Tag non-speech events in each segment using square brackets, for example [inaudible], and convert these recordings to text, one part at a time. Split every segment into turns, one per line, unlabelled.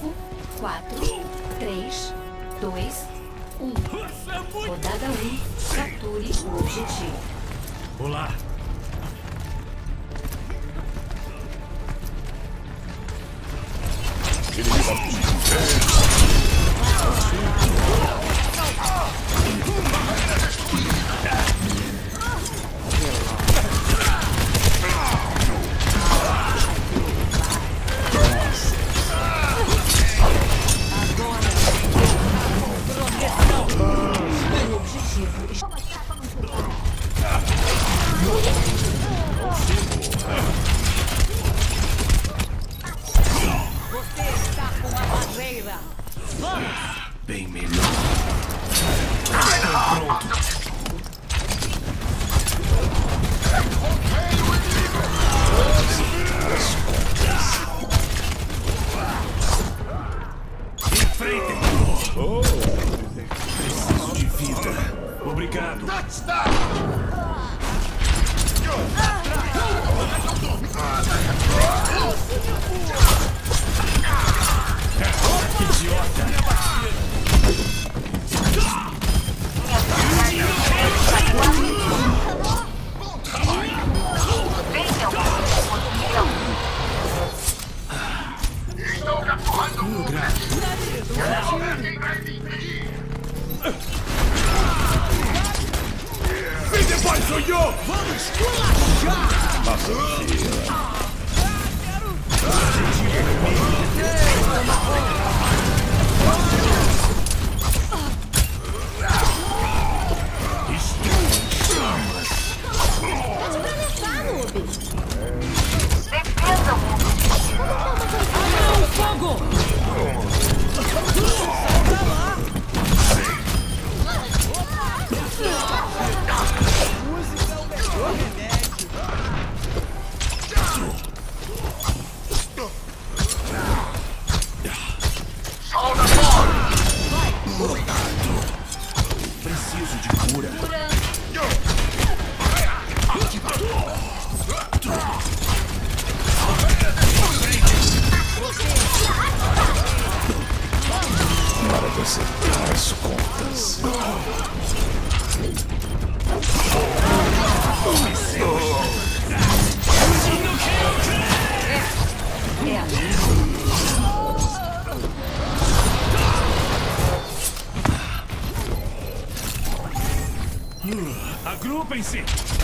5, 4, 3, 2, 1. Rodada 1. Capture o objetivo.
Olá.
O
Obrigado. Idiota! Depois, sou eu! Acertar as contas.
A
Agrupem-se!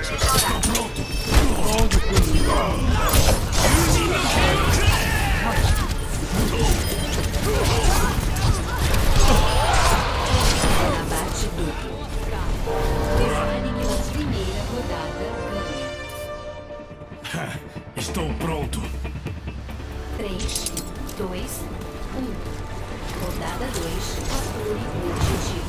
[laughs] Estou pronto!
3, 2, 1. Rodada 2. Capture o objetivo.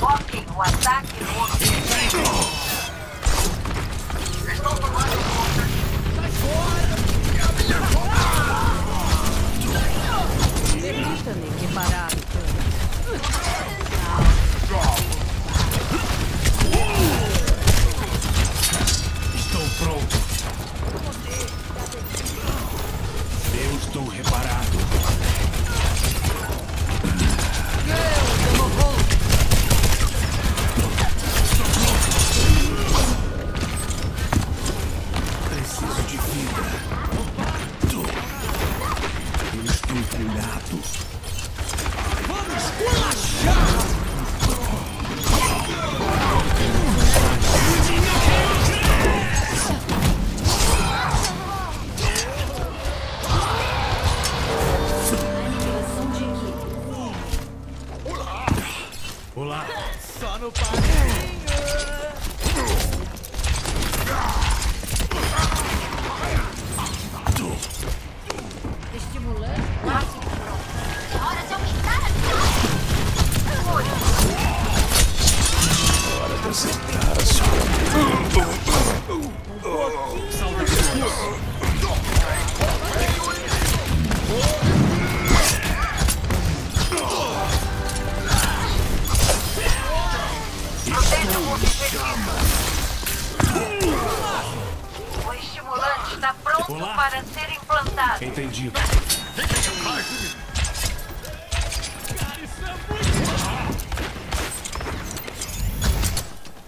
Bloquem o
ataque. Estão tomando
conta. Sai
fora! Permita-me equiparar.
Olá.
Só no padrinho.
Entendido.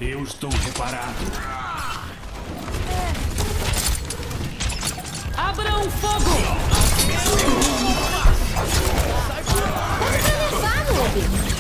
Eu estou reparado.
Abram fogo!
Levado, Obi.